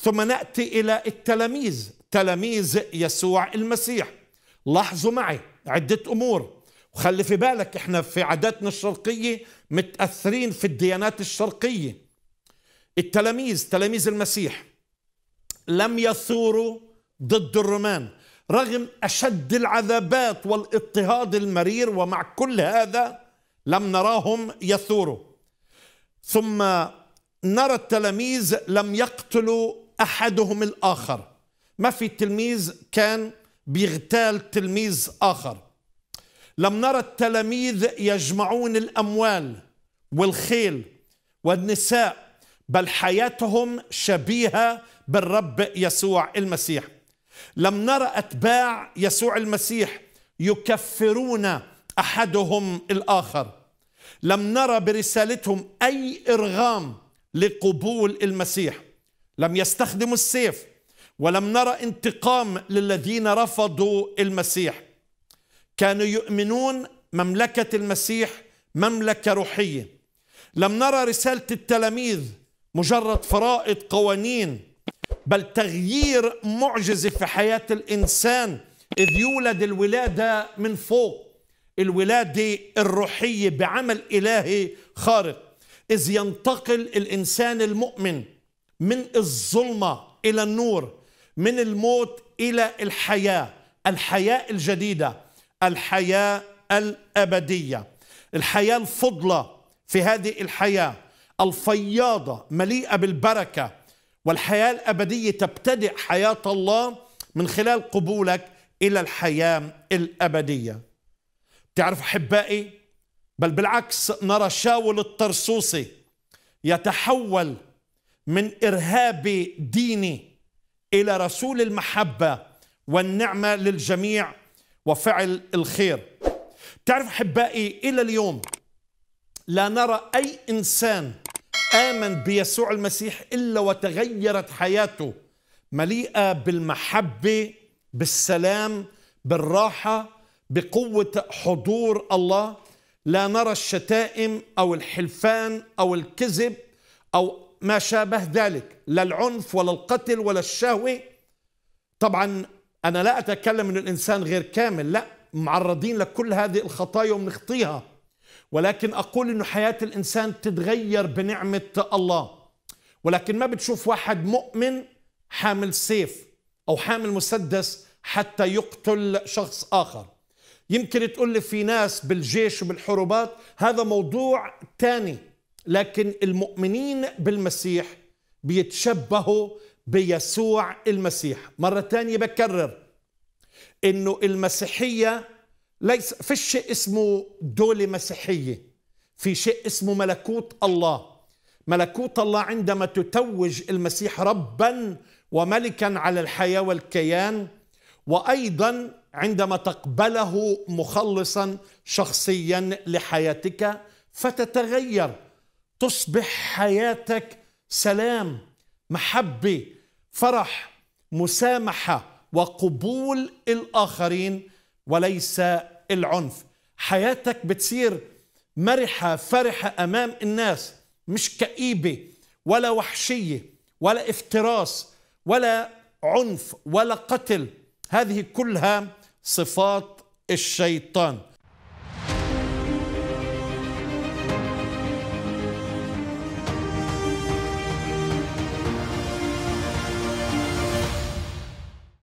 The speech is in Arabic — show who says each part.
Speaker 1: ثم نأتي إلى التلاميذ تلاميذ يسوع المسيح. لاحظوا معي عدة أمور. وخلي في بالك إحنا في عاداتنا الشرقية متأثرين في الديانات الشرقية. التلاميذ تلاميذ المسيح لم يثوروا ضد الرومان رغم أشد العذابات والاضطهاد المرير ومع كل هذا لم نراهم يثوروا. ثم نرى التلاميذ لم يقتلوا أحدهم الآخر. ما في تلميذ كان بيغتال تلميذ آخر. لم نرى التلاميذ يجمعون الأموال والخيل والنساء بل حياتهم شبيهة بالرب يسوع المسيح. لم نرى أتباع يسوع المسيح يكفرون أحدهم الآخر. لم نرى برسالتهم أي إرغام لقبول المسيح. لم يستخدموا السيف ولم نرى انتقام للذين رفضوا المسيح. كانوا يؤمنون مملكة المسيح مملكة روحية. لم نرى رسالة التلاميذ مجرد فرائض قوانين بل تغيير معجزه في حياة الإنسان إذ يولد الولادة من فوق الولادة الروحية بعمل إلهي خارق. إذ ينتقل الإنسان المؤمن من الظلمة إلى النور من الموت إلى الحياة الحياة الجديدة الحياة الأبدية. الحياة الفضلة في هذه الحياة الفياضة مليئة بالبركة والحياة الأبدية تبتدئ حياة الله من خلال قبولك إلى الحياة الأبدية. تعرف أحبائي بل بالعكس نرى شاول الطرسوسي يتحول من ارهابي ديني إلى رسول المحبة والنعمة للجميع وفعل الخير. تعرف أحبائي إلى اليوم لا نرى أي إنسان آمن بيسوع المسيح إلا وتغيرت حياته مليئة بالمحبة بالسلام بالراحة بقوة حضور الله. لا نرى الشتائم أو الحلفان أو الكذب أو ما شابه ذلك لا العنف ولا القتل ولا الشهوة. طبعا أنا لا أتكلم ان الإنسان غير كامل لا معرضين لكل هذه الخطايا وبنخطيها ولكن أقول إنه حياة الإنسان تتغير بنعمة الله. ولكن ما بتشوف واحد مؤمن حامل سيف أو حامل مسدس حتى يقتل شخص آخر. يمكن تقول لي في ناس بالجيش وبالحروبات هذا موضوع تاني. لكن المؤمنين بالمسيح بيتشبهوا بيسوع المسيح. مرة تانية بكرر إنه المسيحية ليس في شيء اسمه دولة مسيحية في شيء اسمه ملكوت الله. ملكوت الله عندما تتوج المسيح ربا وملكا على الحياة والكيان وأيضا عندما تقبله مخلصا شخصيا لحياتك فتتغير. تصبح حياتك سلام محبة فرح مسامحة وقبول الآخرين وليس العنف. حياتك بتصير مرحة فرحة أمام الناس مش كئيبة ولا وحشية ولا افتراس ولا عنف ولا قتل. هذه كلها صفات الشيطان.